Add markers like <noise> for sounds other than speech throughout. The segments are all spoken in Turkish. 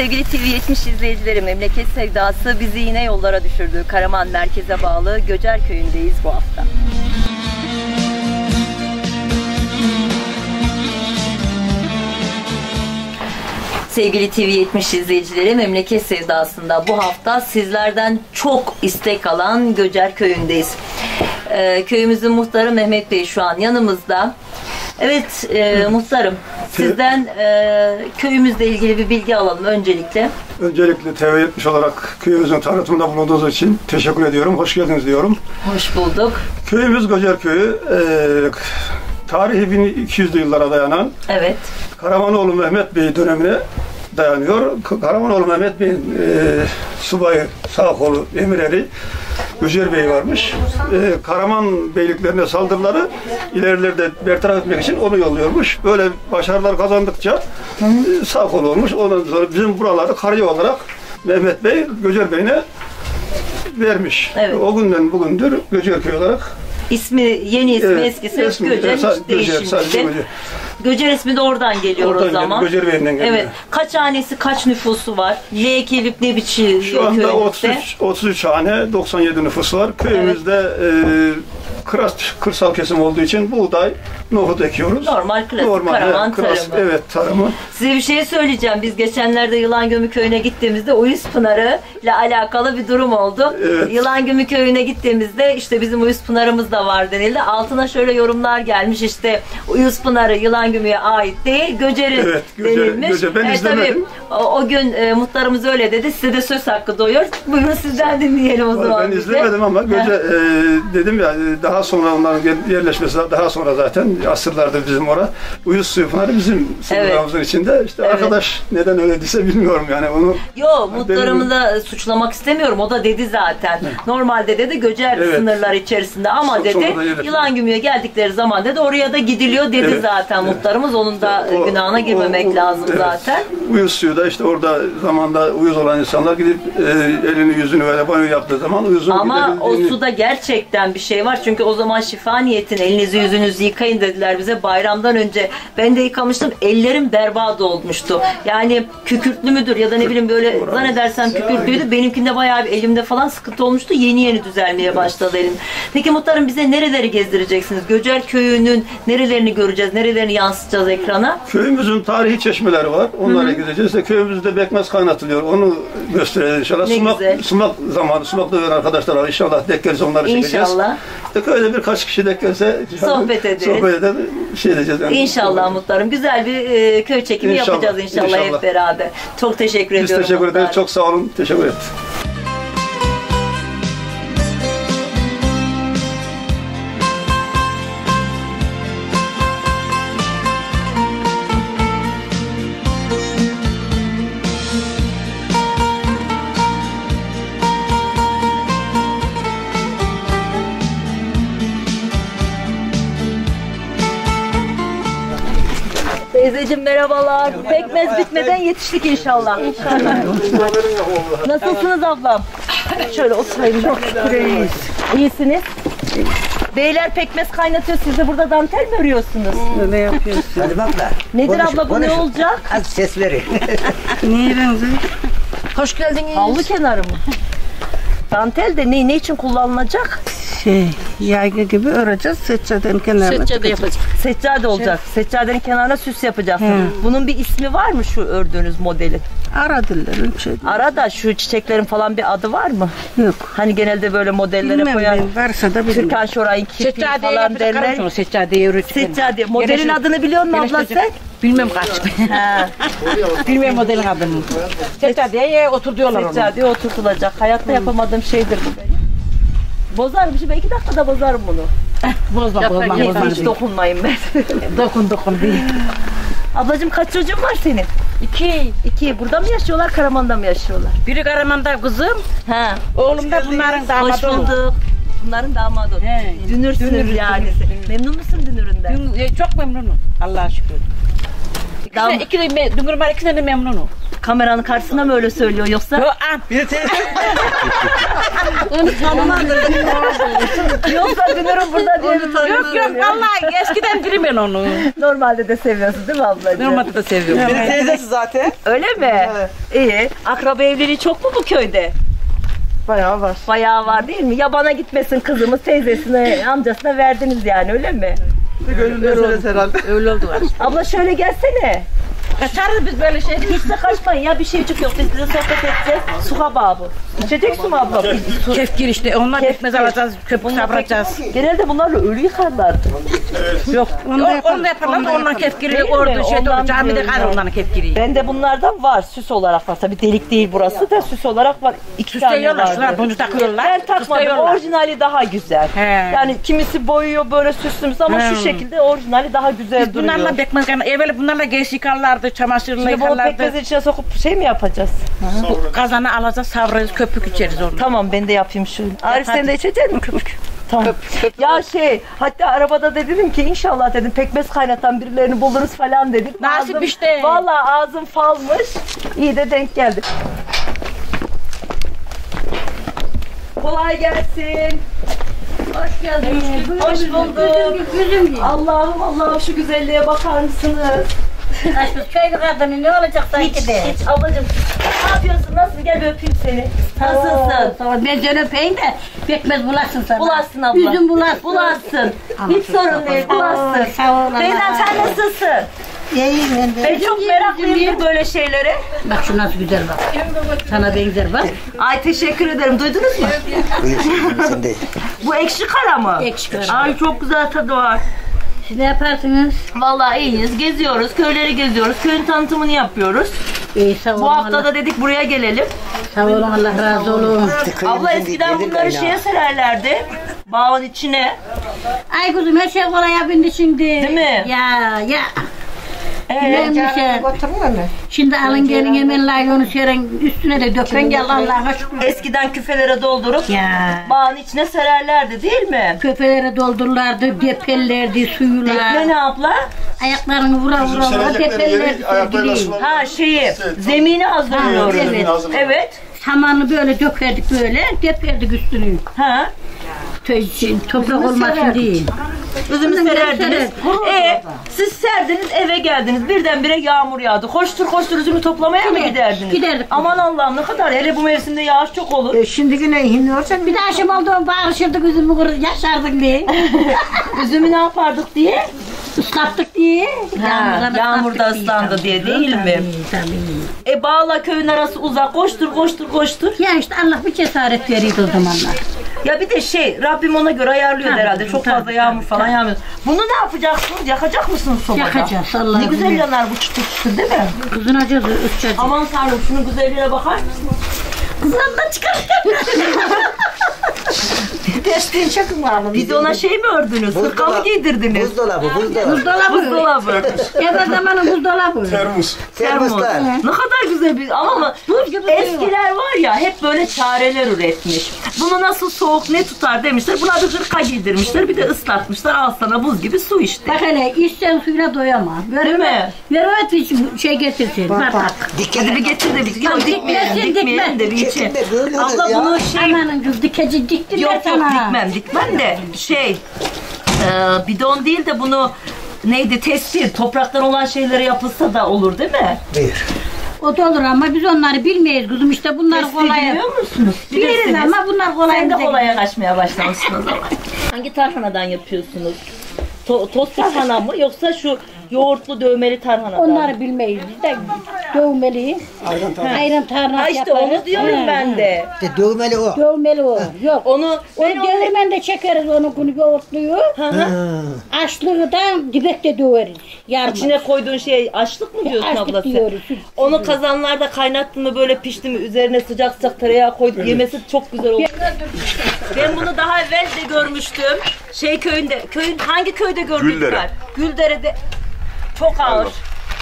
Sevgili TV70 izleyicileri memleket sevdası bizi yine yollara düşürdü. Karaman merkeze bağlı Göcer köyündeyiz bu hafta. Sevgili TV70 izleyicileri memleket sevdasında bu hafta sizlerden çok istek alan Göcer köyündeyiz. Ee, köyümüzün muhtarı Mehmet Bey şu an yanımızda. Evet e, muhtarım sizden e, köyümüzle ilgili bir bilgi alalım öncelikle. Öncelikle TV70 olarak köyümüzün tanıtımında bulunduğunuz için teşekkür ediyorum. Hoş geldiniz diyorum. Hoş bulduk. Köyümüz Göcer Köyü. E, tarihi 1200'lü yıllara dayanan Evet. Karamanoğlu Mehmet Bey dönemine dayanıyor. Karamanoğlu Mehmet Bey'in e, subayı, sağ kolu, emireri Göcer Bey varmış. E, Karaman beyliklerine saldırıları ilerilerde bertaraf etmek için onu yolluyormuş. Böyle başarılar kazandıkça e, sağ kolu olmuş. Ondan sonra bizim buraları karıya olarak Mehmet Bey Göcer Bey'ine vermiş. Evet. O günden bugündür Göcer Köy olarak İsmi yeni ismi Evet, eskisi ismi, Göcer hiç sa- Göcer, ismi de oradan geliyor Oradan o zaman. geliyor, Göcer Bey'inden geliyor. Evet. Kaç hanesi, kaç nüfusu var? Ne ekilip ne biçiliyor Şu anda köyümüzde? 33, 33 hane, 97 nüfus var. Köyümüzde e, kıras, kırsal kesim olduğu için buğday, nohut ekiyoruz. Normal, klasik Karaman kıras- tarımı. Evet, tarımı. Size bir şey söyleyeceğim. Biz geçenlerde Yılangömü köyüne gittiğimizde Uyuz Pınarı ile alakalı bir durum oldu. Evet. Yılangömü köyüne gittiğimizde işte bizim Uyuz Pınarımız da var denildi. Altına şöyle yorumlar gelmiş işte Uyuz Pınarı Yılangömü'ye ait değil Göcer'in Evet, Göcer- denilmiş. Göcer. Ben tabii, izlemedim. o, o gün e, muhtarımız öyle dedi. Size de söz hakkı doğuyor. Buyurun sizden dinleyelim o zaman. Ben izlemedim ama göce, e, dedim ya e, daha sonra onların yerleşmesi daha sonra zaten asırlardır bizim ora. Uyuz suyu pınarı bizim sınırlarımızın içinde. İşte Evet. arkadaş neden öyle dese bilmiyorum yani onu. Yo muhtarımı da suçlamak istemiyorum. O da dedi zaten. Normalde dedi Göcer Evet. sınırları içerisinde ama Çok- dedi yılan gümüye geldikleri zaman dedi oraya da gidiliyor dedi Evet. zaten muhtarımız. Onun da O- günahına girmemek o- o- lazım evet. zaten. Uyuz suyu da işte orada zamanda uyuz olan insanlar gidip e, elini yüzünü böyle banyo yaptığı zaman uyuzun Ama o suda gerçekten bir şey var. Çünkü o zaman şifa niyetine elinizi yüzünüzü yıkayın dediler bize. Bayramdan önce ben de yıkamıştım. Ellerim berbat olmuştu. Yani kükürtlü müdür ya da ne bileyim böyle zannedersem kükürtlüydü. Benimkinde bayağı bir elimde falan sıkıntı olmuştu. Yeni yeni düzelmeye başladı elim. Peki muhtarım bize nereleri gezdireceksiniz? Göcer köyünün nerelerini göreceğiz? Nerelerini yansıtacağız ekrana? Köyümüzün tarihi çeşmeleri var. Onlara gideceğiz. İşte köyümüzde bekmez kaynatılıyor. Onu göstereceğiz inşallah. Ne sumak, güzel. sumak zamanı, sumak döven arkadaşlar var. İnşallah denk gelirse onları çekeceğiz. İnşallah. İşte köyde birkaç kişi denk gelse Sohbet ederiz. Sohbet eder, şey edeceğiz. Yani. İnşallah muhtarım. Güzel bir e, köy çekimi İnşallah, yapacağız inşallah, hep inşallah. beraber. Çok teşekkür Biz ediyorum. teşekkür ederiz. Çok sağ olun. Teşekkür ederim. Teyzeciğim merhabalar. Pekmez bitmeden yetiştik inşallah. İnşallah. Nasılsınız ablam? Şöyle oturayım. Çok şükür iyiyiz. İyisiniz. Beyler pekmez kaynatıyor. Siz de burada dantel mi örüyorsunuz? Ne yapıyorsun? Hadi bakla. Nedir Konuş, abla bu ne olacak? Az ses verin. <laughs> Niye benziyor? Hoş geldiniz. Havlu kenarı mı? Dantel de ne, ne için kullanılacak? Şey, yaygı gibi öreceğiz, seçeceğiz kenarına. çıkacak. Seccade olacak. Seccadenin kenarına süs yapacaksın. Bunun bir ismi var mı şu ördüğünüz modelin? Ara dillerin şey. Arada şu çiçeklerin falan bir adı var mı? Yok. Hani genelde böyle modellere Bilmem koyar. ben, varsa da bilmem. Türkan Şoray'ın kirpiği falan derler. seccadeye öğreteceğim. Seccade. Modelin Yanaşır- adını biliyor musun abla sen? Bilmem kaç. Ha, <laughs> Bilmem modelin adını. Seccadeye otur diyorlar onu. seccadeye oturtulacak. Hayatta yapamadığım şeydir bu benim. Bozarım şimdi iki dakikada bozarım bunu. <laughs> Bozma bozma bozma. hiç dokunmayın ben. <laughs> Dokun dokun değil. Ablacığım kaç çocuğun var senin? İki. İki. Burada mı yaşıyorlar, Karaman'da mı yaşıyorlar? Biri Karaman'da kızım. Ha. Oğlum da bunların Hoş damadı olur. bulduk. Bunların damadı. He. Dünürsünüz Dünürüz, yani. dünürüz. Memnun musun dünüründen? Dün- e, Çok memnunum. Allah'a şükür. Dam- İkisi, iki de me- Dünür var ikisinden de memnunum. Kameranın karşısında mı öyle söylüyor yoksa? Yo, an. Bir teyze. <laughs> Onu tanımadım. yoksa dünürüm burada diye mi Yok yok vallahi eskiden biri ben onu. Normalde de seviyorsun değil mi ablacığım? Normalde de seviyorum. Bir teyzesi zaten. Öyle mi? İyi. Akraba evliliği çok mu bu köyde? Bayağı var. Bayağı var değil mi? Yabana gitmesin kızımız teyzesine, amcasına verdiniz yani öyle mi? Gönül meselesi herhalde. Öyle oldu var. Abla şöyle gelsene. Kaçarız biz böyle şey. Hiç de kaçmayın ya bir şeycik yok. Biz size sohbet edeceğiz. Suha bağı bu. İçecek su mu abla? Su. Kefkir işte. Onlar Kefkir. pekmez alacağız. Köpük pek- Genelde bunlarla ölü yıkarlar. Yok. Onu da yaparlar. Onu da yaparlar da ondan kefkiri Değil mi? orada şey Ondan doğru. Camide kar ben. onların kefkiri. Bende bunlardan var. Süs olarak var. Tabii delik değil burası da süs olarak var. İki tane Süsleyiyorlar. vardı. Şunlar boncuk takıyorlar. Ben takmadım. Orijinali daha güzel. He. Yani kimisi boyuyor böyle süslümüz ama He. şu şekilde orijinali daha güzel Biz duruyor. bunlarla pekmez kan evvel bunlarla geç yıkarlardı, çamaşırla Şimdi bunu yıkarlardı. içine sokup şey mi yapacağız? Bu kazanı alacağız, savrarız, köpük içeriz onu. Tamam ben de yapayım şu. Arif sen de içecek misin köpük? Tamam. ya şey hatta arabada da dedim ki inşallah dedim pekmez kaynatan birilerini buluruz falan dedik. Nasip Ağzım- işte. Vallahi ağzım falmış. İyi de denk geldi. Kolay gelsin. Hoş geldiniz. Hoş bulduk. Allah'ım Allah'ım şu güzelliğe bakar mısınız? Köy kadını ne olacak Hiç, sanki de? hiç ablacığım. Ne yapıyorsun? Nasıl? Gel bir öpeyim seni. Nasılsın? Tamam ben seni öpeyim de pekmez bulasın sana. Bulasın abla. Üzüm bulasın. Bulasın. Hiç sorun değil. Bulasın. Sağ ol. Teyzem sen nasılsın? İyiyim ben de. Ben çok meraklıyımdır böyle şeylere. Bak şu nasıl güzel bak. Sana benzer bak. Ay teşekkür ederim. Duydunuz mu? Sen de. Bu ekşi kara mı? Ekşi kara. Ay çok güzel tadı var. Siz ne yaparsınız? Vallahi iyiyiz. Geziyoruz. Köyleri geziyoruz. Köyün tanıtımını yapıyoruz. İyi sağ olun. Bu hafta Allah, da dedik buraya gelelim. sağ olun Allah razı olsun. Abla eskiden bunları şeye sererlerdi. Bağın içine. Ay kuzum her şey kolaya bindi şimdi. Değil mi? Ya ya. Ee, Neymiş ya? Şimdi alın gelin hemen layonu seren üstüne de dökün gel Allah'a şükür. eskiden küfelere doldurup Ya. bağın içine sererlerdi değil mi? Köpelere doldururlardı, depellerdi, suyular. ne abla? Ayaklarını vura vura vura Serecekleri yeri depellerdi ayaklarıyla sevgili. sular. Ha şeyi, zemini hazırlıyoruz. Ha, evet. Evet. Samanı böyle dökerdik böyle, deperdik üstünü. Ha. Tö- şey, Toprak olmasın diye. Üzümü sererdiniz. E siz serdiniz eve geldiniz. Birdenbire yağmur yağdı. Koştur koştur üzümü toplamaya mı Gider- giderdiniz? giderdik. Aman Allah'ım ne kadar. Hele bu mevsimde yağış çok olur. Şimdi yine iniyorsan Bir de aşım olduğum bağırışırdık üzümü kuru yaşardık diye. <laughs> Üzümü ne yapardık diye? Islattık diye. Ha, yağmurda ıslandı diye değil mi? Tabii, tabii. E bağla köyün arası uzak. Koştur koştur koştur. Ya işte Allah bir cesaret veriydi o zamanlar. Ya bir de şey Rabbim ona göre ayarlıyor Tabii, herhalde. Çok tabii, fazla yağmur tabii, falan tabii. yağmıyor. Bunu ne yapacaksınız? Yakacak mısınız sobada? Yakacağız, Allah'ım Ne güzel yanar bu çıtır çıtır değil mi? Kızınacağız, ısıtacağız. Aman tanrım şunun güzelliğine bakar mısınız? Kızlarından çıkartacağız. desteğin çakın var. Bidona şey mi ördünüz? Hırka mı giydirdiniz? Buzdolabı, buzdolabı. Buzdolabı. Buzdolabı. Ya da zamanın buzdolabı. Termos. Termoslar. Ne kadar güzel bir ama ama eskiler var ya hep böyle çareler üretmiş. Bunu nasıl soğuk ne tutar demişler. Buna bir hırka giydirmişler. Bir de ıslatmışlar. Al sana buz gibi su işte. Bak hele içsen suyuna doyama. Ver Değil mi? Ver evet hiç şey getirsin. Bak bak. Hadi bir getir de bir. Ya dikmeyelim, dikmez, dikmeyelim de bir. İçin. Böyle Abla ya. bunu şey Amanın kız dikeci diktiler Yok yok sana. dikmem dikmem de şey e, bidon değil de bunu neydi tespih topraktan olan şeylere yapılsa da olur değil mi? Bir. O da olur ama biz onları bilmeyiz kızım işte bunlar Tespih kolay. biliyor musunuz? Biliriz Bilirsiniz. ama bunlar kolay. Sen de bize kolaya kaçmaya başlamışsın o zaman. <laughs> Hangi tarhanadan yapıyorsunuz? To- toz tarhana mı yoksa şu yoğurtlu dövmeli tarhanadan mı? Onları bilmeyiz. Biz de dövmeli. Ayran tabii. Ayran tarhana Ha işte yaparız. onu diyorum ben de. İşte dövmeli o. Dövmeli o. Yok. Onu ben Onu onu devirmende çekeriz onu bunu yoğurtluyu. Hı hı. Açlığı da dibekte döveriz. Yarma. içine koyduğun şey açlık mı diyorsun Açlık abla sen? diyoruz. Onu kazanlarda kaynattın mı böyle pişti mi üzerine sıcak sıcak tereyağı koyduk yemesi çok güzel olur. Ben bunu daha evvel de görmüştüm. Şey köyünde, köyün hangi köyde gördünüz Güldere. ben? Güldere'de. Çok ağır.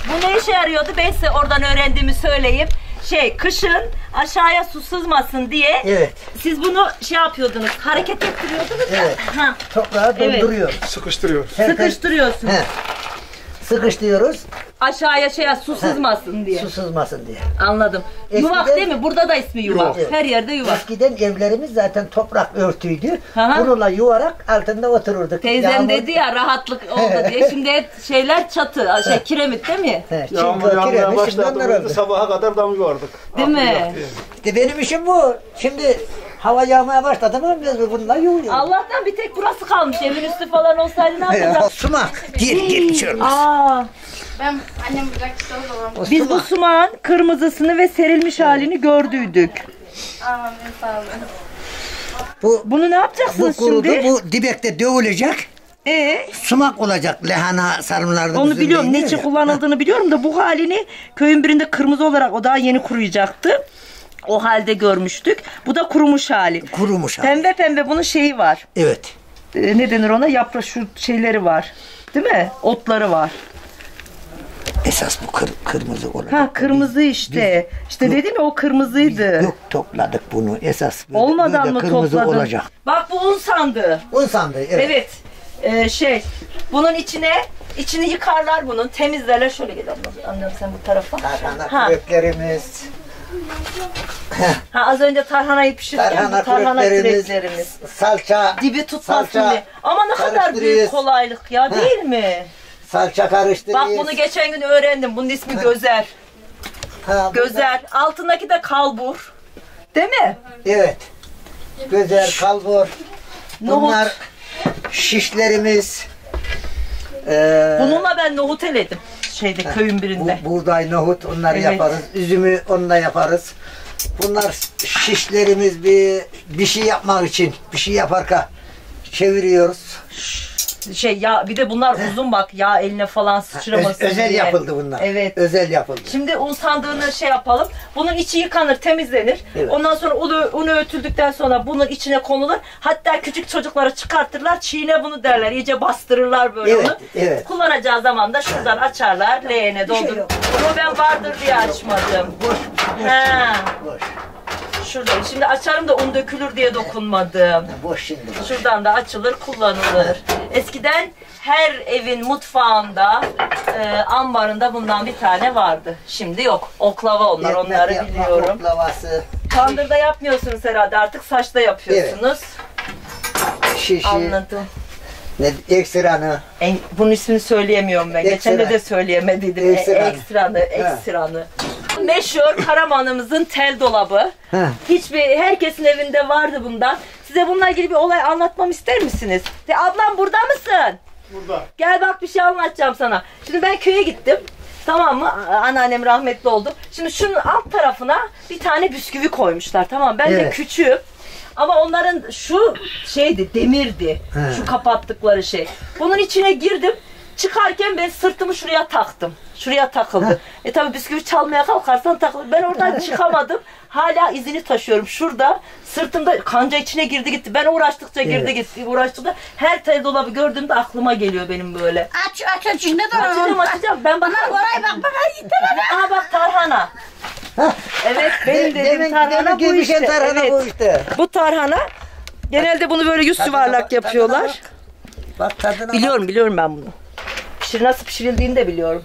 Bu ne işe yarıyordu? Ben size oradan öğrendiğimi söyleyeyim. Şey kışın aşağıya su sızmasın diye Evet. siz bunu şey yapıyordunuz, hareket ettiriyordunuz ya. Evet. Ha, Toprağı Evet. dolduruyor. Sıkıştırıyor. He. Sıkıştırıyoruz. Aşağıya şey su sızmasın diye. Su sızmasın diye. Anladım. Eskiden- Yuvak değil mi? Burada da ismi yuvak. Evet. Her yerde yuvak. Eskiden evlerimiz zaten toprak örtüydü. Aha. Bununla yuvarak altında otururduk. Teyzem Yağmur- dedi ya rahatlık <laughs> oldu diye. Şimdi hep şeyler çatı, şey kiremit değil mi? He, Yağmur yağmaya başladı. Sabaha kadar damlıyorduk. Değil mi? İşte benim işim bu. Şimdi hava yağmaya başladı mı biz bununla yuvuluyoruz. Allah'tan bir tek burası kalmış. Evin üstü falan olsaydı ne <laughs> yapacak? Sumak. Gir gir olmaz. Aa, Ben annem bıraktı o zaman. O biz bu sumak. sumağın kırmızısını ve serilmiş halini gördüydük. Aman sağ olun. Bu, Bunu ne bu yapacaksınız kurudu. şimdi? Bu dibekte dövülecek. Ee, Sumak olacak lahana sarımlarda. onu biliyorum. Ne için kullanıldığını biliyorum da bu halini köyün birinde kırmızı olarak o daha yeni kuruyacaktı. O halde görmüştük. Bu da kurumuş hali. Kurumuş. abi. Pembe pembe bunun şeyi var. Evet. Ee, ne denir ona? Yapra şu şeyleri var. Değil mi? Otları var. Esas bu kır, kırmızı olacak. Ha kırmızı işte. İşte dedim ya o kırmızıydı. Yok topladık bunu esas. böyle- Olmadan böyle mı kırmızı topladın? olacak. Bak bu un sandığı. Un sandığı evet. Evet. Ee, şey bunun içine içini yıkarlar bunun temizlerler şöyle gel annem sen bu tarafa. Tarhana Ha. Ha az önce tarhanayı pişirirken tarhana, tarhana küreklerimiz, salça, Dibi tutmasın salça diye. Ama ne kadar büyük kolaylık ya değil mi? salça Bak karıştırıyoruz. bunu geçen gün öğrendim. Bunun ismi Gözer. Ha, Gözer. Altındaki de kalbur. Değil mi? Evet. Gözer, kalbur. Nohut. Bunlar şişlerimiz. Ee, Bununla ben nohut eledim. Şeyde köyün birinde. bu, buğday, nohut onları Evet. yaparız. Üzümü onunla yaparız. Bunlar şişlerimiz bir bir şey yapmak için, bir şey yaparken çeviriyoruz. Şey ya bir de bunlar uzun bak yağ eline falan Öz- sıçramasın özel diye. yapıldı bunlar. Evet. Özel yapıldı. Şimdi un sandığını şey yapalım. Bunun içi yıkanır, temizlenir. Evet. Ondan sonra unu, unu ötüldükten sonra bunun içine konulur. Hatta küçük çocuklara çıkartırlar. Çiğne bunu derler. İyice bastırırlar böyle Evet, onu. evet. Kullanacağı zaman da şuradan açarlar. Leğene şey doldur. yok. Bunu ben vardır diye açmadım. Boş. Ha. Boş. Şurada. Şimdi açarım da un dökülür diye dokunmadım. Boş şimdi. boş. Şuradan da açılır, kullanılır. Eskiden her evin mutfağında, e, ambarında bundan bir tane vardı. Şimdi yok. Oklava onlar, Ekmek onları yapma, biliyorum. Oklavası, Tandırda yapmıyorsunuz herhalde, artık saçta yapıyorsunuz. şişi, Anladım. ne, ekstranı. En, bunun ismini söyleyemiyorum ben. Geçen de de söyleyemediydim. E, Ekstranı. ekstranı, ekstranı. Meşhur Karaman'ımızın tel dolabı. Ha. Hiçbir herkesin evinde vardı bundan. Size bununla ilgili bir olay anlatmam ister misiniz? De ablam burada mısın? Burada. Gel bak bir şey anlatacağım sana. Şimdi ben köye gittim. Tamam mı? Anneannem rahmetli oldu. Şimdi şunun alt tarafına bir tane bisküvi koymuşlar. Tamam ben de Evet. küçüğüm. Ama onların şu şeydi demirdi. He. Şu kapattıkları şey. Bunun içine girdim. Çıkarken ben sırtımı şuraya taktım. Şuraya takıldı. E tabi bisküvi çalmaya kalkarsan takılır. Ben oradan <laughs> çıkamadım. Hala izini taşıyorum. Şurada sırtımda kanca içine girdi gitti. Ben uğraştıkça girdi Evet. gitti. Uğraştıkça her tel dolabı gördüğümde aklıma geliyor benim böyle. Aç aç aç içinde de Açacağım açacağım. Ben bakarım. Oraya bak bak Aa bak tarhana. Evet benim De- dediğim tarhana bu işte. tarhana evet. bu işte. Bu tarhana genelde bunu böyle yüz Tadına yuvarlak bak, yapıyorlar. Bak, bak tadına bak. Biliyorum biliyorum ben bunu. Pişir, nasıl pişirildiğini de biliyorum.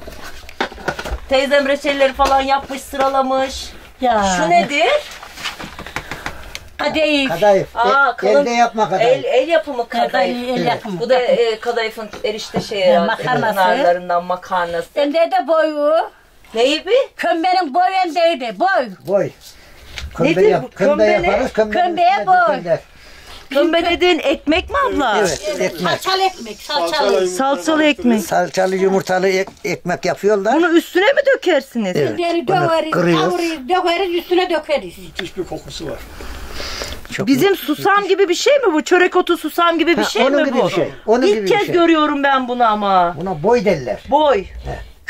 Teyzem reçelleri falan yapmış sıralamış. Ya. Şu nedir? Kadayıf. Kadayıf. Aa, El- kalın- elde yapma kadayıf. El, el yapımı kadayıf. Kadayıf, el yapımı. Bu da e, kadayıfın erişte şeyi herhalde. makarnası. Pınarlarından makarnası. Sende de boyu. Neyi bir? Kömbenin boyu endeydi. Boy. Boy. Kömbe, Nedir bu? yap, kömbe Kömbe ne? yaparız. Kömbe Kömbeye boy. Kömbe dediğin ekmek mi abla? Evet, ekmek. Salçalı ekmek. Salçalı. Salçalı ekmek. Salçalı yumurtalı ek- ekmek yapıyorlar. Bunu üstüne mi dökersiniz? Evet. Deri Bunu döveriz, kırıyoruz. kavururuz, dökeriz, üstüne dökeriz. Müthiş bir kokusu var. Çok Bizim susam gibi bir şey mi bu? Çörek otu susam gibi bir Ha, şey onun mi gibi bu? bir şey. Onun İlk gibi bir kez şey. görüyorum ben bunu ama. Buna boy derler. Boy.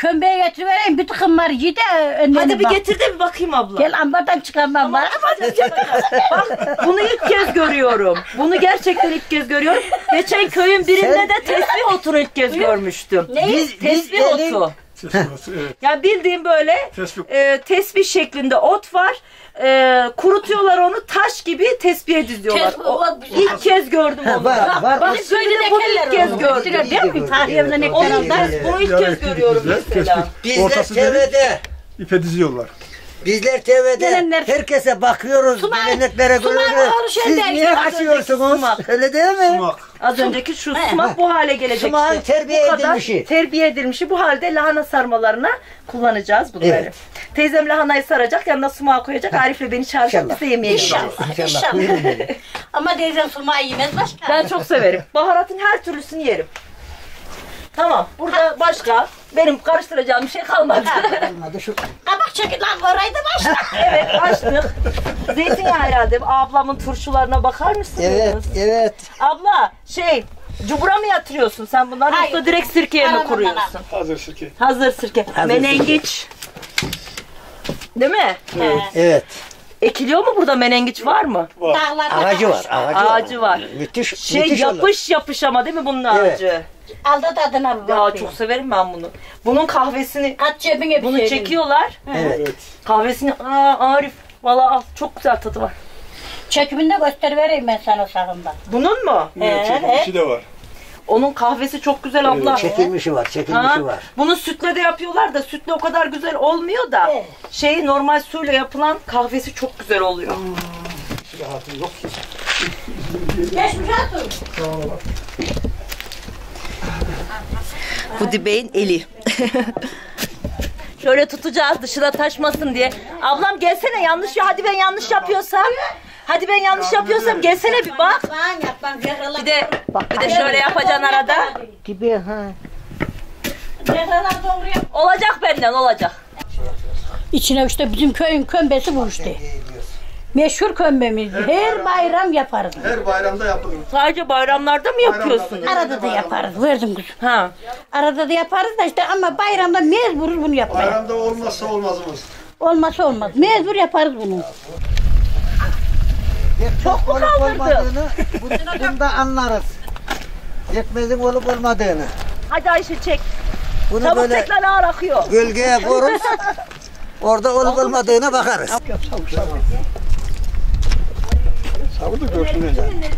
Kömbeye getirivereyim bir tıkım var yedi önüne Hadi bir bak. getir de bir bakayım abla. Gel ambardan çıkarmam var. <laughs> Bak bunu ilk kez görüyorum. Bunu gerçekten ilk kez görüyorum. Geçen köyün birinde Sen- de tesbih otunu ilk kez görmüştüm. Ne? Biz- biz tesbih elin- otu. Tesbih, evet. Yani bildiğim böyle Tesbih. e, tesbih şeklinde ot var. E, kurutuyorlar onu taş gibi tesbihe diziyorlar. Tesbih, O, bir- ilk kez gördüm onu. var, var. Bak şimdi bunu ilk kez onu. gördüm. Değil mi? Evet, Tarihimde evet, ne Onu kadar bunu ilk kez görüyorum mesela. delik, TV'de ipe diziyorlar. Bizler TV'de Gelenler- herkese bakıyoruz, Sumak- geleneklere sumak görüyoruz. oğlu Siz niye az kaçıyorsunuz? sumak. Öyle değil mi? Sumak. Az önceki şu sumak bu hale gelecek Sumağın işte. terbiye Bu kadar edilmişi. Terbiye edilmişi bu halde lahana sarmalarına kullanacağız bunları. Evet. Teyzem lahanayı saracak yanına sumağı koyacak. Arif'le beni çağıracak İnşallah. bize yemeğe. İnşallah. İnşallah. İnşallah. Buyurun gelin. Ama teyzem sumağı yemez başka. Ben çok severim. Baharatın her türlüsünü yerim. Tamam. Burada başka benim karıştıracağım bir şey kalmadı. Olmadı şu. Kabak çekil lan orayı da başla. evet açtık. Zeytinyağı herhalde. Ablamın turşularına bakar mısınız? Evet, evet. Abla şey cubura mı yatırıyorsun sen bunları Hayır. yoksa direkt sirkeye mi kuruyorsun? Hazır sirke. Hazır sirke. Hazır menengiç. Değil mi? Evet. Ekiliyor mu burada menengiç var mı? Dağlarda Ağacı var, ağacı, Ağacı var. Müthiş, Şey müthiş olur. yapış yapış ama değil mi bunun Evet. Ağacı? Aldı tadına bir Ya bak. çok severim ben bunu. Bunun kahvesini At cebine bir bunu şey. çekiyorlar. Evet. Kahvesini aa Arif valla al çok güzel tadı var. Çekiminde gösterivereyim ben sana sakında. Bunun mu? Evet, çekilmişi de var. Onun kahvesi çok güzel abla. Çekilmişi var, çekilmişi Ha, var. bunu sütle de yapıyorlar da sütle o kadar güzel olmuyor da Evet. şey normal suyla yapılan kahvesi çok güzel oluyor. Geçmiş olsun. Bu dibeğin eli. Şöyle tutacağız dışına taşmasın diye. Ablam gelsene yanlış ya hadi ben yanlış yapıyorsam. Hadi ben yanlış yapıyorsam gelsene bir bak. Bir de bir de şöyle yapacaksın arada. Gibi ha. Olacak benden olacak. İçine işte bizim köyün kömbesi bu işte. Meşhur kömbemiz. Her bayram yaparız. Her bayramda yapılır. Sadece bayramlarda mı yapıyorsunuz? Arada da yaparız. Verdim kızım. Ha. Arada da yaparız da işte ama bayramda mecburuz bunu yapmaya. Bayramda olmazsa olmazımız. Olmasa olmaz. Mecbur yaparız bunu. Çok mu bu- <laughs> bunda anlarız. Yetmezin olup olmadığını. Hadi Ayşe çek. Bunu Tavuk böyle tekrar ağır akıyor. gölgeye koruz. <laughs> Orada olup olmadığına bakarız. Sabır da görsünler yani.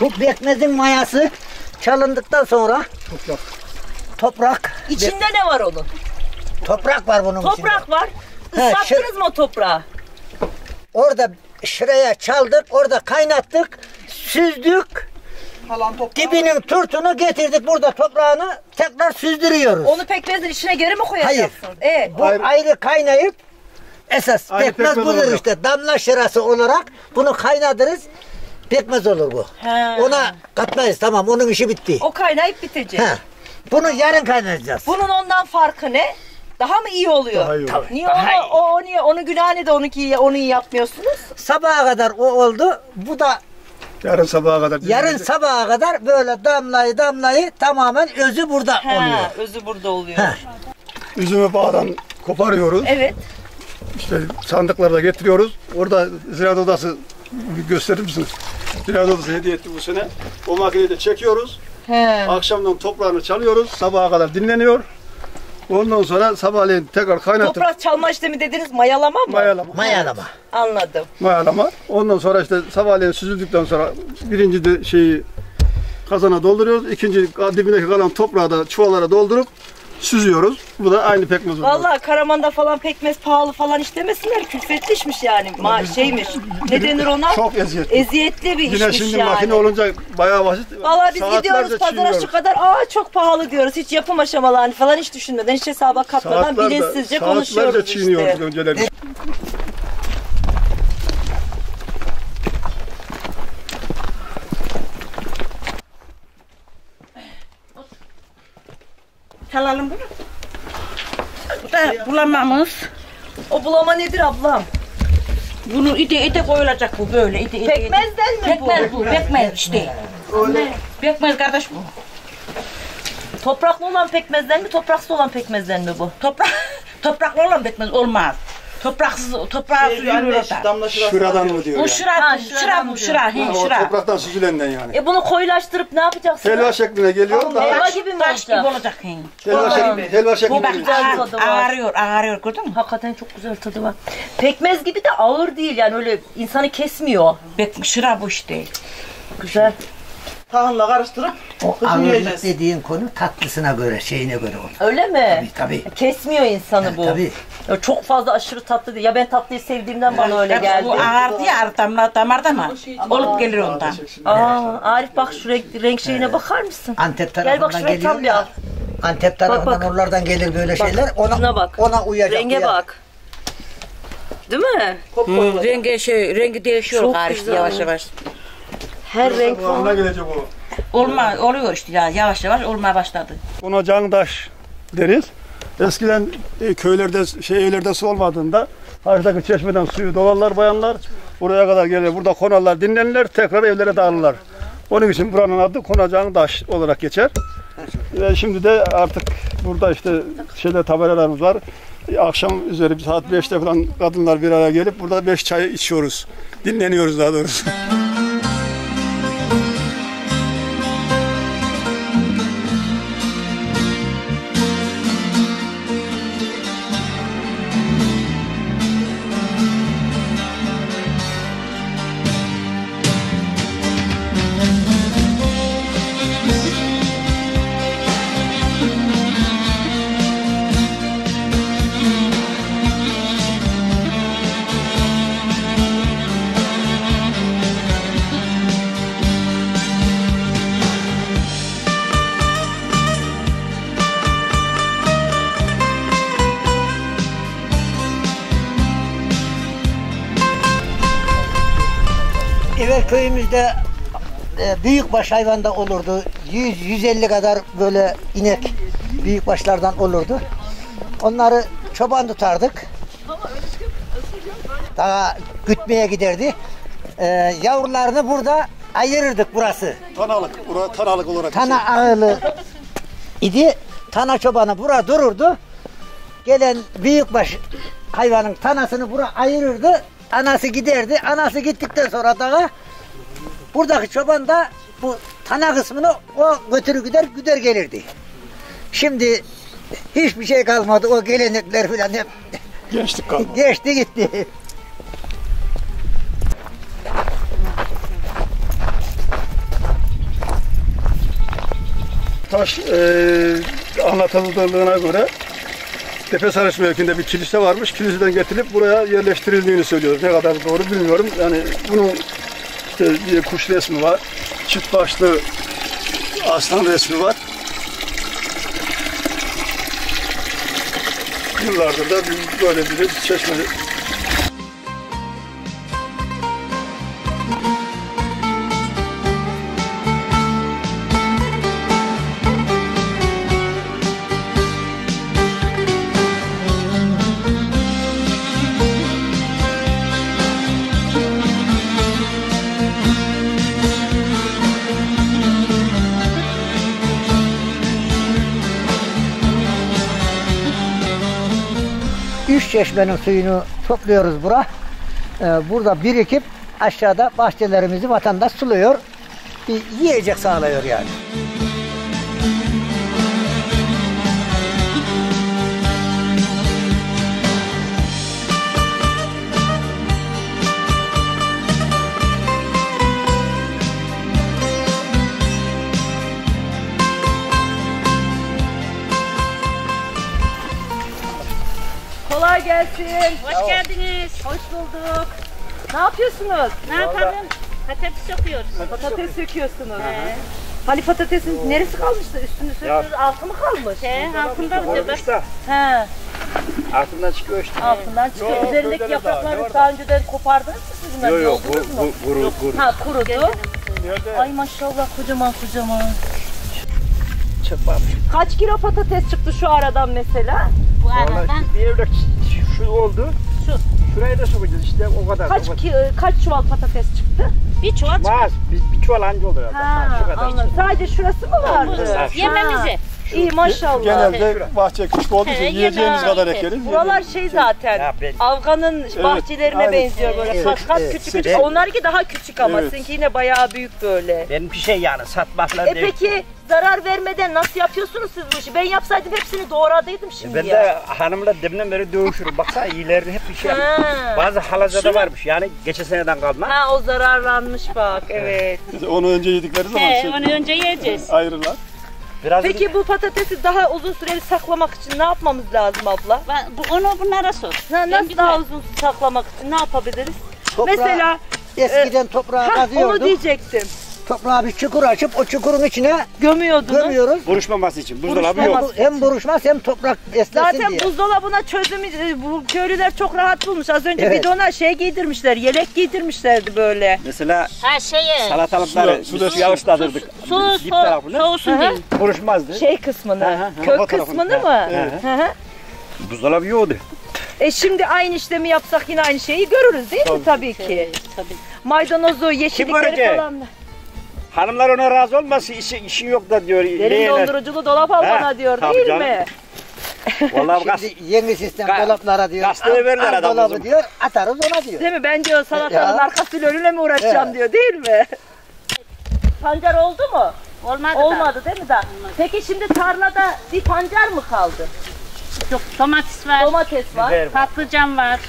Bu pekmezin mayası çalındıktan sonra Toprak. toprak. İçinde ne var onun? Toprak var bunun içinde. Toprak var. He, Islattınız mı o toprağı? Orada şuraya çaldık, orada kaynattık, süzdük. Dibinin turtunu getirdik burada toprağını tekrar süzdürüyoruz. Onu pekmezin içine geri mi koyacaksın? E, Bu Ayrı- ayrı, kaynayıp esas Ayrı pekmez, pekmez budur olacak. işte. Damla şırası olarak bunu kaynatırız. Pekmez olur bu. He. Ona katmayız tamam onun işi bitti. o kaynayıp bitecek. He. Bunu yarın kaynatacağız. Bunun ondan farkı ne? Daha mı iyi oluyor? Daha iyi olur. Niye onu, o, o niye onu günah ne de onunki onu iyi yapmıyorsunuz? Sabaha kadar o oldu. Bu da Yarın sabaha kadar. yarın dinlenecek. sabaha kadar böyle damlayı damlayı tamamen özü burada oluyor. He, özü burada oluyor. He. Üzümü bağdan koparıyoruz. Evet. İşte sandıklarda getiriyoruz. Orada ziraat odası bir gösterir misiniz? Ziraat odası hediye etti bu sene. O makineyi de çekiyoruz. He. Akşamdan toprağını çalıyoruz. Sabaha kadar dinleniyor. Ondan sonra sabahleyin tekrar kaynatıp Toprak çalma işlemi dediniz mayalama mı? mayalama. Mayalama. Anladım. Mayalama. Ondan sonra işte sabahleyin süzüldükten sonra birinci de şeyi kazana dolduruyoruz. İkinci dibindeki kalan toprağı da çuvallara doldurup süzüyoruz. Bu da aynı pekmez oluyor. Vallahi Karaman'da falan pekmez pahalı falan istemesinler. Külfetli işmiş yani. Ma şeymiş. Ne denir ona? Çok eziyetli. Eziyetli bir Yine işmiş şimdi yani. makine olunca bayağı basit. Vallahi biz Saatlerce gidiyoruz pazara çiğniyoruz. şu kadar aa çok pahalı diyoruz. Hiç yapım aşamalarını falan hiç düşünmeden hiç hesaba katmadan Saatlerce- bilinçsizce saatlerce konuşuyoruz çiğniyoruz işte. Çalalım bunu. Bu da bulamamız. O bulama nedir ablam? Bunu ite ite koyulacak bu böyle. Ite, ite, ite. Pekmezden mi bu? Pekmez bu, pekmez işte. Pekmez kardeş bu. Topraklı olan pekmezden mi, topraksız olan pekmezden mi bu? Toprak, <laughs> topraklı olan bekmez olmaz. Topraksız, toprağı Şey, yürür anne, orada. Şuradan mı diyor Bu yani? şıra, Ha, şuradan mı şıra, Ha, he, o şıra. topraktan süzülenden yani. E bunu koyulaştırıp ne yapacaksın? Helva şekline geliyor da Helva gibi mi taş gibi olacak? olacak. he. helva, şekli, helva Bu şeklinde bak geliyor. güzel ağır, tadı var. ağrıyor, ağrıyor gördün mü? Hakikaten çok güzel tadı var. Pekmez gibi de ağır değil yani öyle insanı kesmiyor. Bek, şıra bu işte. Güzel. Tahınla karıştırıp O kışın ağırlık yiyeceğiz. dediğin konu tatlısına göre, şeyine göre olur. Öyle mi? Tabii tabii. Kesmiyor insanı bu. Tabii. Ya çok fazla aşırı tatlı değil. Ya ben tatlıyı sevdiğimden bana öyle geldi. Bu ağır diye ağır damla damarda mı? Olup gelir ondan. Aa, Arif bak şu renk, renk şeyine bakar mısın? Antep Gel tarafından bak şuraya geliyor tam bir al. ya. Antep tarafından bak. oralardan gelir böyle şeyler. Ona, şuna bak. ona uyacak. Renge uyacak. bak. Değil mi? Hmm, rengi şey, rengi değişiyor Çok güzel. yavaş yavaş. Her renk Kıvamına gelecek o. Olma, oluyor işte ya yavaş yavaş olmaya başladı. Buna candaş deriz. Eskiden e, köylerde, şey evlerde su olmadığında karşıdaki çeşmeden suyu dolarlar bayanlar. Buraya kadar gelir. Burada konarlar, dinlenirler. Tekrar evlere dağılırlar. Onun için buranın adı Konacağındaş olarak geçer. Ve şimdi de artık burada işte şeyde tabelalarımız var. Akşam üzeri bir saat 5'te falan kadınlar bir araya gelip burada 5 çay içiyoruz. Dinleniyoruz daha doğrusu. Büyükbaş hayvan da olurdu. 100-150 kadar böyle inek büyükbaşlardan olurdu. Onları çoban tutardık. Daha gütmeye giderdi. E, yavrularını burada ayırırdık burası. Tanalık, bura tanalık olarak. Tana ağılı idi. Tana çobanı bura dururdu. Gelen büyükbaş hayvanın tanasını bura ayırırdı. Anası giderdi. Anası gittikten sonra da buradaki çoban da bu tana kısmını o götürü gider güder gelirdi. Şimdi hiçbir şey kalmadı. O gelenekler falan hep Gençlik kaldı. geçti gitti. Taş e, anlatıldığına göre Tepesarış mevkinde bir kilise varmış. Kiliseden getirilip buraya yerleştirildiğini söylüyoruz. Ne kadar doğru bilmiyorum. Yani bunun işte bir kuş resmi var. Çift başlı aslan resmi var. Yıllardır da böyle bir çeşme Üç çeşmenin suyunu topluyoruz bura. Ee, burada birikip aşağıda bahçelerimizi vatandaş suluyor. Bir yiyecek sağlıyor yani. Gelsin. Hoş geldiniz. Hoş bulduk. Ne yapıyorsunuz? Ne yapalım? Patates sokuyoruz. Patates söküyorsunuz. Hani patatesin neresi kalmıştı? Üstünü söktünüz, altı mı kalmış? He, altında mı bak? He, Altından çıkıyor işte. altından çıkıyor. Üzerindeki yaprakları daha önceden kopardınız mı siz? Yok yok, bu, bu, Kuru kuru. Ha, kurudu. Ay maşallah kocaman kocaman. Çıkmamış. Kaç kilo patates çıktı şu aradan mesela? Bu aradan Bir evrak şu oldu. Şu. Şurayı da sokacağız işte o kadar. Kaç o kadar. ki, kaç çuval patates çıktı? bir çuval Maz. Biz bir çuval anca olur herhalde. Ha, şu kadar. anladım. Sadece şurası mı vardı? Ha, şu-. İyi maşallah. Genelde bahçe küçük olduğu için yiyeceğimiz kadar ekeriz. Buralar şey zaten. Ben- Afgan'ın bahçelerine benziyor böyle. Evet, kat kat evet. küçük küçük. Evet. Onlarki daha küçük ama Evet. seninki yine bayağı büyük böyle. Benimki şey yani satmakla E değil. peki zarar vermeden nasıl yapıyorsunuz siz bu işi? Ben yapsaydım hepsini doğradıydım şimdi Ben ya. de hanımla deminden beri dövüşürüm. Baksana iyilerini hep bir şey. Ha. Bazı halacada varmış yani geçen seneden kalma. Ha o zararlanmış bak evet. Onu önce yedikleri zaman He, şey, onu önce yiyeceğiz. ayrılar. Biraz Peki bu patatesi daha uzun süreli saklamak için ne yapmamız lazım abla? Ben, bu, onu bunlara sor. Ben nasıl daha uzun saklamak için ne yapabiliriz? Toprağı- Mesela Eskiden toprağı ha, onu kazıyorduk. diyecektim. Toprağa bir çukur açıp o çukurun içine Gömüyordunuz. gömüyoruz. buruşmaması için buzdolabı Buruşmaması- yok. Hem buruşmaz hem toprak esnesin Zaten diye. buzdolabına çözümü e, bu köylüler çok rahat bulmuş. Az önce Evet. bidona şey giydirmişler, yelek giydirmişlerdi böyle. Mesela Ha şeye. salatalıkları Su- su da- suya ıslatırdık. Su, Dip so, tarafını soğusun diye. buruşmazdı. Şey kısmını, Hı hı hı. kök tarafını. kısmını mı? Evet. Hı hı. Buzdolabı yoktu. E şimdi aynı işlemi yapsak yine aynı şeyi görürüz değil mi tabii ki? Tabii. Maydanozu, yeşillikleri görecek? falan. Hanımlar ona razı olmasın işi, işin yok da diyor. Derin leğenler. donduruculu dolap al bana diyor değil canım. mi? Vallahi gaz, Şimdi yeni sistem Ga- dolaplara diyor. gazeteye verirler al adam o dolabı diyor, atarız ona diyor. Değil mi? Ben diyor salatanın Ya. arkasıyla önüne mi uğraşacağım Evet. diyor değil mi? Pancar oldu mu? Olmadı da. Olmadı değil mi da? Peki şimdi tarlada bir pancar mı kaldı? Yok, domates var. Domates var. Var. Patlıcan var.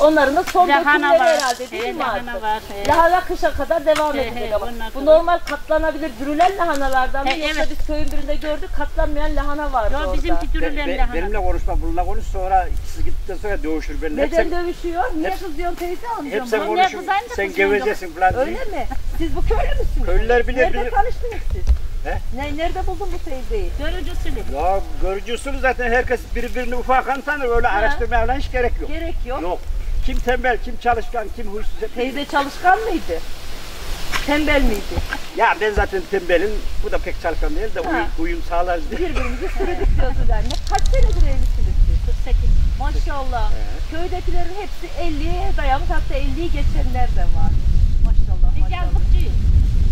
Onların da son dökümleri herhalde değil mi lahana artık? var. he. Lahana kışa kadar devam He, edecek he, ama. onlar Bu da- normal katlanabilir dürülen lahanalardan mı? He, Yoksa evet. biz köyün birinde gördük katlanmayan lahana vardı Yo, orada. bizimki Be- dürülen be- lahana. benimle konuşma, bununla konuş sonra siz gittikten sonra dövüşür benimle. Hep Neden sen, dövüşüyor? Niye hep- kızıyorsun teyze amcam? hep sen Ne da sen kızıyorum. gevezeceksin falan. Öyle mi? Siz bu köylü müsünüz? Köylüler bilir, Nerede bilir. tanıştınız siz? He? Ne, nerede buldun bu teyzeyi? Görücüsülü. Ya görücü usulü zaten herkes birbirini ufakan tanır. Öyle araştırmaya falan hiç gerek yok. Gerek yok. Yok. Kim tembel, kim çalışkan, kim huysuz. hep- Teyze çalışkan mıydı? Tembel miydi? Ya ben zaten tembelim. Bu da pek çalışkan değil de uyum, uyum sağlar diye. Birbirimizi süredik diyorsun anne. Kaç senedir evlisiniz siz? 48. Maşallah. Köydekilerin hepsi 50'ye dayamış hatta 50'yi geçenler de var. Maşallah. Biz maşallah. yazlıkçıyız.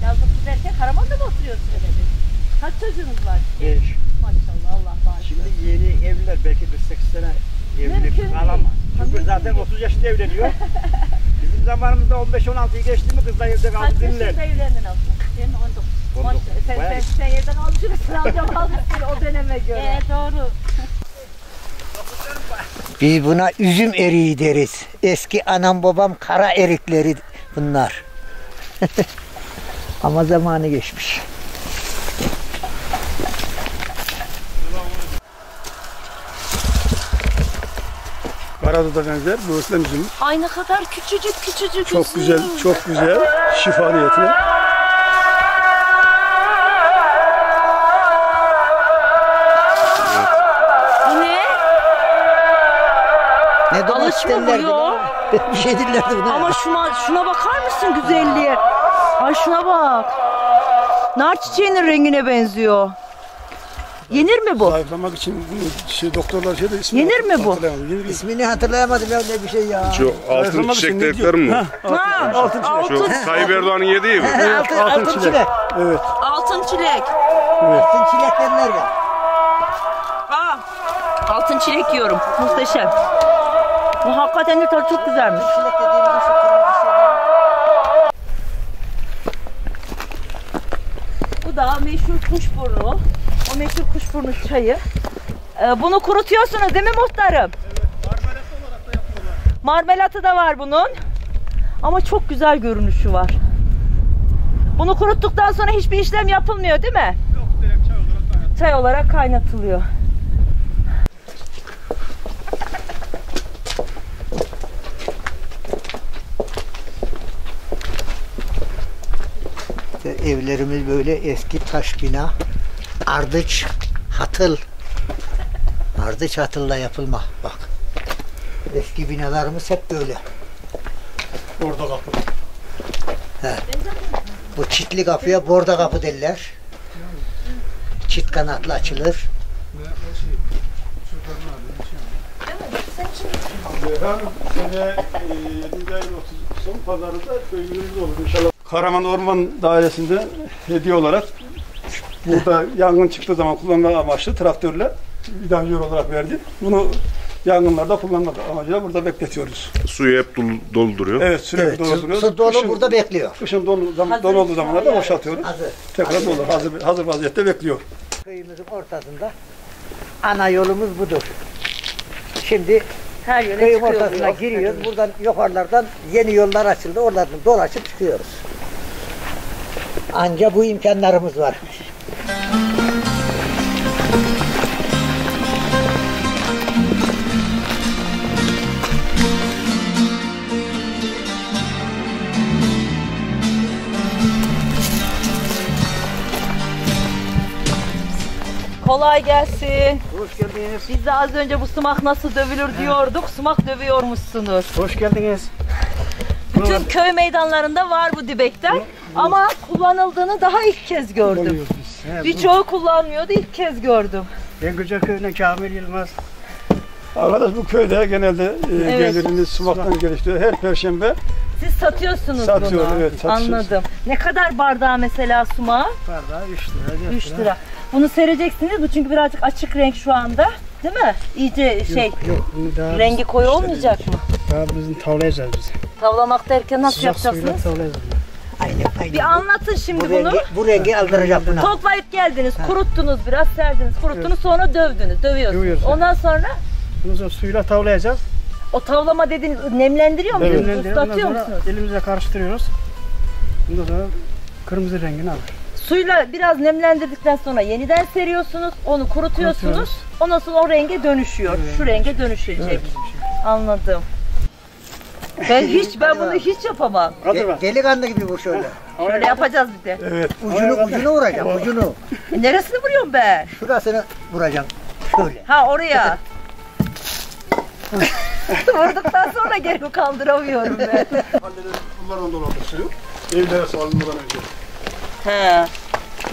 Yazlıkçı derken Karaman'da mı oturuyorsunuz? Kaç çocuğunuz var? Beş. Maşallah Allah bağışlasın. Şimdi yeni evliler belki bir 8 sene evlilik alamaz. Çünkü zaten değil. 30 yaşında evleniyor. <laughs> Bizim zamanımızda 15-16'yı geçti mi kızlar evde Kaç kaldı dinler. yaşında evlendin abla? Ben 19. Maşallah. Sen, Bayağı- sen, sen. Amcam almışsın o döneme göre. Ee, doğru. Biz buna üzüm eriği deriz. Eski anam babam kara erikleri bunlar. <laughs> Ama zamanı geçmiş. Karada da benzer. Bu ıslem üzümü. Ay ne kadar küçücük küçücük Çok üzüm. güzel, çok güzel. Şifa niyetine. Bu ne? Ne domates Alış mı bu derlerdi yo? lan? <laughs> Bir şey derlerdi buna. Ama şuna şuna bakar mısın güzelliğe? Ay şuna bak. Nar çiçeğinin rengine benziyor. Yenir mi bu? Zayıflamak için şey, doktorlar şey de ismini Yenir mi bu? hatırlayamadım. Yenir mi? İsmini hatırlayamadım ya ne bir şey ya. Şu altın Zayıflamak için çiçek ne mi? diyor? Ha, Altın çilek. Şu Tayyip Erdoğan'ın yediği mi? altın, altın altın çilek. çilek. Evet. altın çilek. Altın çilek derler ya. Aa, altın çilek yiyorum. Muhteşem. Bu hakikaten de tadı çok güzelmiş. Çilek dediğimiz şu kırmızı şeyler. Bu da meşhur kuşburnu. O meşhur kuşburnu çayı. Ee, bunu kurutuyorsunuz değil mi muhtarım? Marmelatı da var bunun. Ama çok güzel görünüşü var. Bunu kuruttuktan sonra hiçbir işlem yapılmıyor değil mi? Yok, direkt çay olarak kaynatılıyor. Çay olarak kaynatılıyor. Evlerimiz böyle eski taş bina. Ardıç, hatıl. Ardıç hatılla yapılma bak. Eski binalarımız hep böyle. Orada kapı. Bu çitli kapıya borda kapı derler. Çit kanatlı açılır. Her sene 7. ayın 30 son pazarında köyümüzde olur inşallah. Karaman Orman Dairesi'nde hediye olarak Burada yangın çıktığı zaman kullanma amaçlı traktörle vidanjör olarak verdik. Bunu yangınlarda kullanmak amacıyla burada bekletiyoruz. Suyu hep dolduruyor. Evet sürekli Evet, dolduruyoruz. su dolu Kışın- burada bekliyor. Kışın dolu, zam, dolu olduğu zamanlarda boşaltıyoruz. Hazır. Tekrar dolu. Hazır, hazır vaziyette bekliyor. Köyümüzün ortasında ana yolumuz budur. Şimdi Her yöne köyün ortasına giriyoruz. Buradan yukarılardan yeni yollar açıldı. Oralardan dolaşıp çıkıyoruz. Anca bu imkanlarımız var. Kolay gelsin. Hoş geldiniz. Biz de az önce bu sumak nasıl dövülür diyorduk. Sumak dövüyormuşsunuz. Hoş geldiniz. Bütün köy meydanlarında var bu dibekten. Ama kullanıldığını daha ilk kez gördüm. He, Birçoğu kullanmıyordu ilk kez gördüm. Ben Güzel Köyü'nden Kamil Yılmaz. Arkadaş bu köyde genelde e, Evet. gelirini sumaktan geliştiriyor. Her perşembe Siz satıyorsunuz Satıyoruz, bunu. evet, satıyoruz. Anladım. Ne kadar bardağı mesela sumağı? Bardağı 3 lira. 4 3 lira. Bunu sereceksiniz. Bu çünkü birazcık açık renk şu anda. Değil mi? İyice şey Yok bunu daha, rengi koyu olmayacak mı? daha bizim tavlayacağız biz. Tavlamak derken nasıl Sıcak suyla yapacaksınız? tavlayacağız. Aynen, aynen. Bir anlatın bu, şimdi bunu. rengi, bu rengi aldıracak buna. Toplayıp geldiniz, kuruttunuz biraz, serdiniz, kuruttunuz, sonra dövdünüz, dövüyorsunuz. Dövüyoruz. Ondan sonra Bundan sonra suyla tavlayacağız. o tavlama dediğiniz nemlendiriyor musunuz, Nemlendiriyor. Ondan ıslatıyor sonra musunuz? elimizle karıştırıyoruz. Bundan sonra kırmızı rengini alır. Suyla biraz nemlendirdikten sonra yeniden seriyorsunuz, onu kurutuyorsunuz. Kurutuyoruz. Ondan sonra o renge dönüşüyor. Şu renge dönüşecek. Anladım. Ben hiç ben bunu hiç yapamam. Hadi bak. delikanlı gibi vur şöyle. Şöyle yapacağız bir de. evet Ucunu ucunu vuracağım ucunu. E, neresini vuruyorum ben? Şurasını vuracağım. Şöyle. Ha oraya. <laughs> Vurduktan sonra geri kaldıramıyorum ben. bunlardan dolandı suyu. Evlere salınmadan önce. He.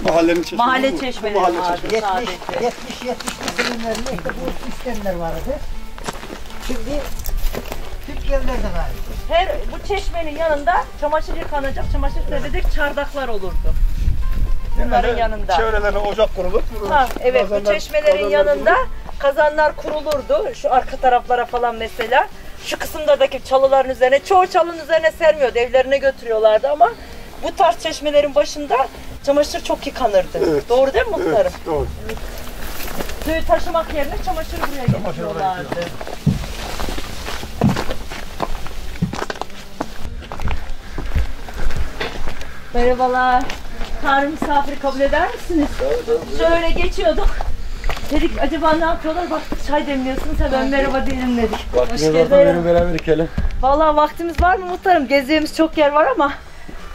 Mahallenin çeşmesi. Mahalle bu. çeşmeleri Bu mahalle vardı çeşmesi. 70 sadece. 70 70 sürümlerinde işte bu sistemler vardı. Şimdi Türkiye'lerde var. Her bu çeşmenin yanında çamaşır yıkanacak, çamaşır serilecek çardaklar olurdu. Bunların yanında. Çevrelerine ocak kurulur. Ha, evet bu çeşmelerin kazanlar yanında kazanlar kurulurdu. Şu arka taraflara falan mesela. Şu kısımdaki çalıların üzerine, çoğu çalının üzerine sermiyordu. Evlerine götürüyorlardu ama bu tarz çeşmelerin başında çamaşır çok yıkanırdı. Evet. Doğru değil mi muhtarım? Evet, doğru. Suyu taşımak yerine çamaşır buraya getiriyorlardı. Merhabalar. Tanrı misafir kabul eder misiniz? Şöyle geçiyorduk. Dedik acaba ne yapıyorlar? Baktık çay demliyorsunuz hemen merhaba diyelim dedik. Hoş geldin. beraber içelim. Vallahi vaktimiz var mı muhtarım? Gezeceğimiz çok yer var ama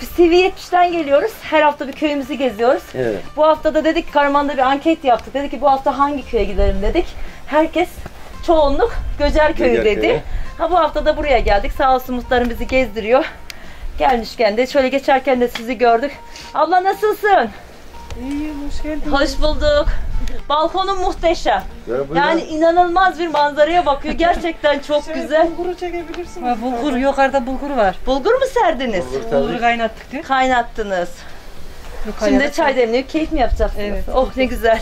biz TV 70'ten geliyoruz. Her hafta bir köyümüzü geziyoruz. Evet. Bu hafta da dedik Karaman'da bir anket yaptık. Dedik ki bu hafta hangi köye gidelim dedik. Herkes çoğunluk Göcer köyü Göcer dedi. köyü. Ha bu hafta da buraya geldik. Sağ olsun muhtarım bizi gezdiriyor. Gelmişken de şöyle geçerken de sizi gördük. Abla nasılsın? İyiyim, hoş geldin. Hoş bulduk. Balkonun muhteşem. Yani inanılmaz bir manzaraya bakıyor. <laughs> Gerçekten çok güzel. Bulguru çekebilirsin. Ha, bulgur yukarıda bulgur var. Bulgur mu serdiniz? Bulguru kaynattık diyor. Kaynattınız. Yukarıda Şimdi çay demleyip keyif mi yapacaksınız? Evet. Oh ne güzel.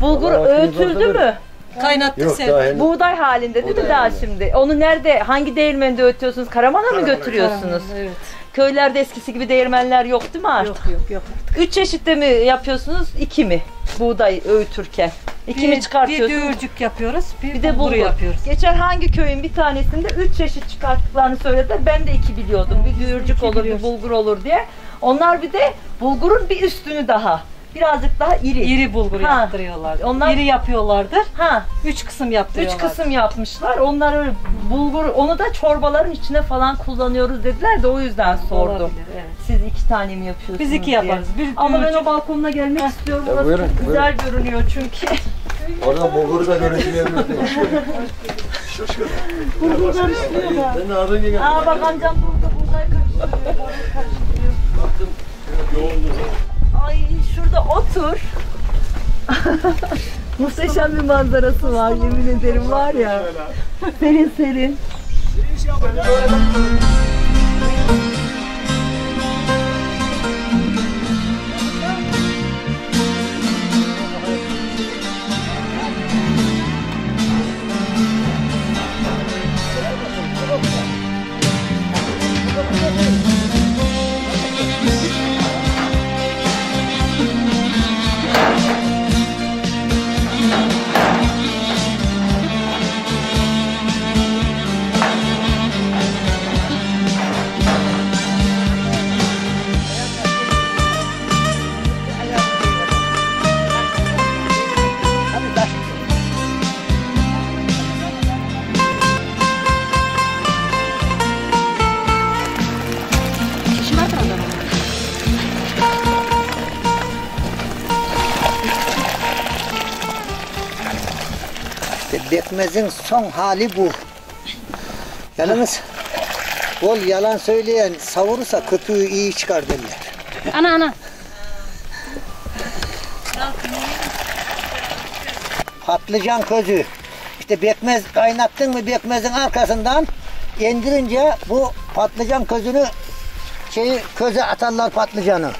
Bulgur öğütüldü mü? Kaynattık Yok sen. daha henüz. Buğday halinde değil mi daha şimdi? Onu nerede, hangi değirmende öğütüyorsunuz? Karaman'a mı götürüyorsunuz? Evet. Köylerde eskisi gibi değirmenler yok değil mi artık? Yok yok yok. Üç çeşitte mi yapıyorsunuz? İki mi? Buğday öğütürken. İki mi Bir çıkartıyorsunuz? düğürcük yapıyoruz, bir, Bir de bulgur bulgur. yapıyoruz. Geçen hangi köyün bir tanesinde üç çeşit çıkarttıklarını söylediler. Ben de iki biliyordum. Bir düğürcük iki olur, bir biliyoruz. bulgur olur diye. Onlar bir de bulgurun bir üstünü daha. Birazcık daha iri. İri bulgur Ha. yaptırıyorlar. Onlar- İri yapıyorlardır. Ha, Üç kısım üç yaptırıyorlar. kısım yapmışlar. Onlar öyle bulgur, onu da çorbaların içine falan kullanıyoruz dediler de o yüzden sordum. Olabilir, evet. Siz iki tane mi yapıyorsunuz Biz iki diye. yaparız. Bir Ama ben o balkonuna gelmek istiyorum. Ya Burası buyurun, çok güzel görünüyor çünkü. <laughs> Oradan bulguru da görüntüleyebiliriz. Sen de adın gibi. Aa bak amcam burada buğday karıştırıyor. marul karıştırıyor. Ay şurada otur. <laughs> Muhteşem bir manzarası var yemin ederim var ya. Serin serin. İşte bekmezin son hali bu. Yalnız bol yalan söyleyen savurursa köpüğü iyi çıkar derler. Ana ana. Patlıcan közü. İşte bekmez kaynattın mı bekmezin arkasından indirince bu patlıcan közünü şeyi köze atarlar patlıcanı.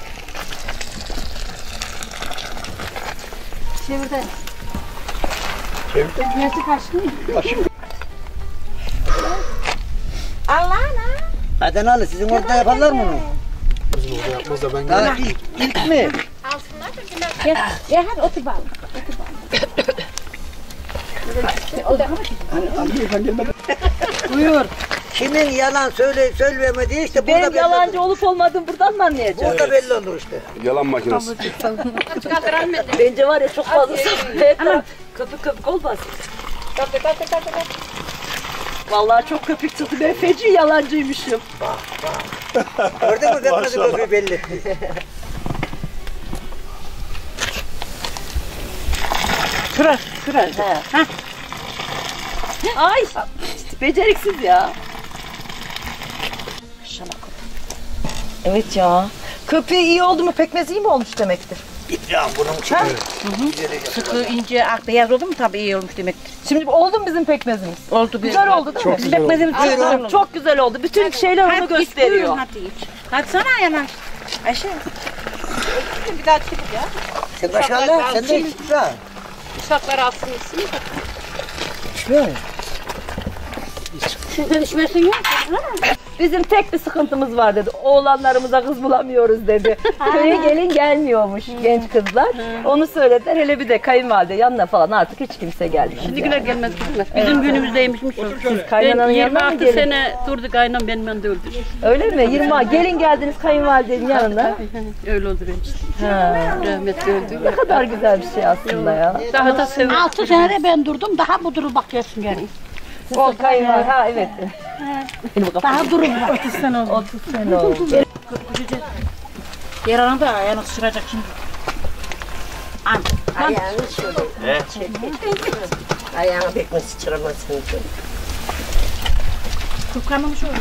Çevirde. Nasıl kaçtın? Adanalı sizin orada yaparlar mı bunu? Bizim orada yapmaz da ben Daha ilk, ilk mi? Gel, gel hadi otur bakalım. Buyur. Kimin yalan söyle söylemediği işte burada Benim belli yalancı olup olmadığım buradan mı anlayacağım? Burada belli olur işte. Yalan makinesi. Bence var ya çok fazla Her taraf köpük köpük olmasın. Vallahi çok köpük tuttu. Ben feci yalancıymışım. Gördün mü Maşallah. köpüğü belli. Şura, şura. Ay beceriksiz ya. Evet ya. Köpeği iyi oldu mu pekmez iyi mi olmuş demektir. Ya bunun çıkıyor. Sıkı, ince, ak, beyaz oldu mu tabii iyi olmuş demektir. Şimdi oldu mu bizim pekmezimiz? Oldu Güzel oldu değil mi? Bizim bekmezimiz Çok, çok güzel oldu. Bütün şeyler onu Hadi iç, gösteriyor. buyurun, hadi iç. Hadi sana yanan. Ayşe. Bir daha çıkıp ya. Sen maşallah sen de hiç güzel. Uşaklar alsın içsin. İçmiyor? Sizden içmesin yok. Bizim tek bir sıkıntımız var dedi. Oğlanlarımıza kız bulamıyoruz dedi. <laughs> Köye gelin gelmiyormuş genç kızlar. Onu söylediler. Hele bir de kayınvalide yanına falan artık hiç kimse gelmiyor. Şimdikiler gelmez gitmez. Bizim günümüzdeymişmiş o. kaynananın Ben yanına mı 26 gelin? sene durdu kaynam benim yanında öldü. Öyle mi? 20 gelin geldiniz kayınvalidenin yanına. Öyle oldu benim için. Ha. Rahmetli öldü. Ne kadar güzel bir şey aslında ya. Daha da seviyorum. Altı senede ben durdum. Daha bu durum bakıyorsun yani. O kayınvalide. Ha evet. Daha durum var. 30 sene oldu. 30 sene oldu. <laughs> Yarana da ayağını sıçrayacak şimdi. Ayağına bekmez sıçramazsın. Kıpkırmamış olur.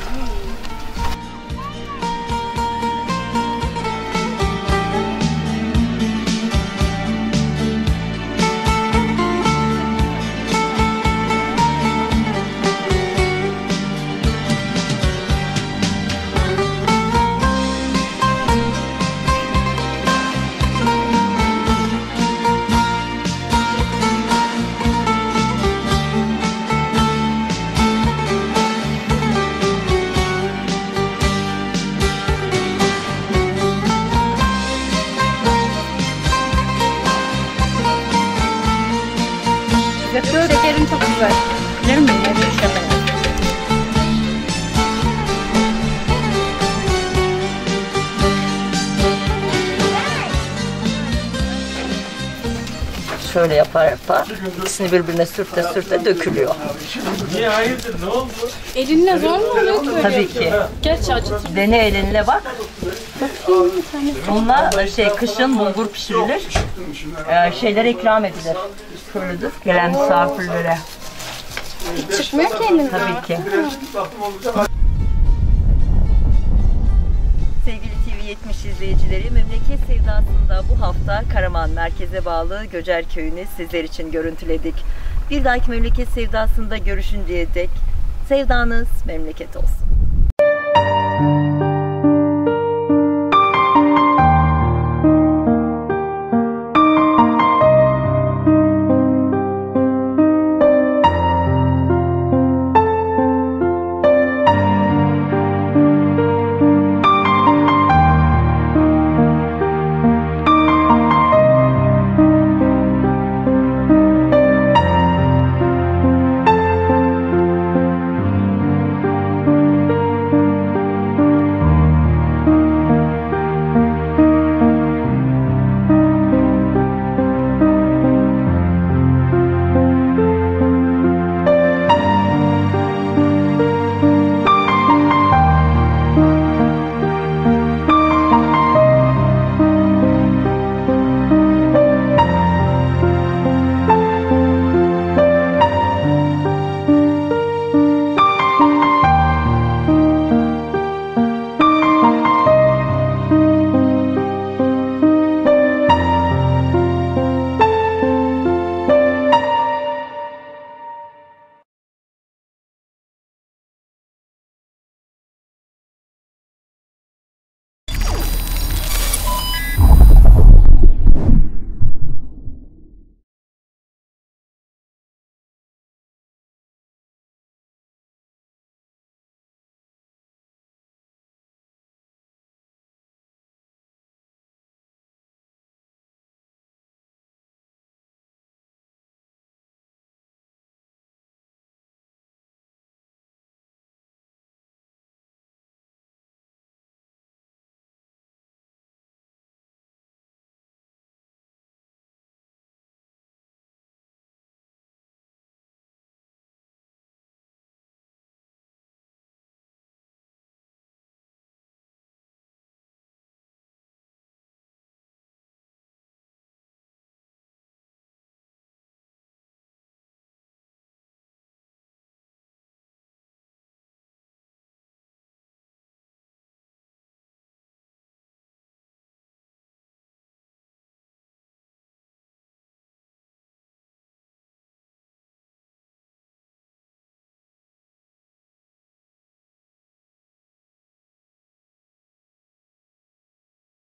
Yapar. İkisini birbirine sürte sürte dökülüyor. Elinle zor mu oluyor ki? Tabii ki. Gerçi acıtır. Dene elinle bak. Bununla şey kışın bulgur pişirilir. Ee, şeylere ikram edilir. Fırlıdır. Gelen misafirlere. Çıkmıyor ki elinden. Tabii ki. İzleyicileri, Memleket Sevdası'nda bu hafta Karaman merkeze bağlı Göcer Köyü'nü sizler için görüntüledik. Bir dahaki Memleket Sevdası'nda görüşünceye dek sevdanız memleket olsun.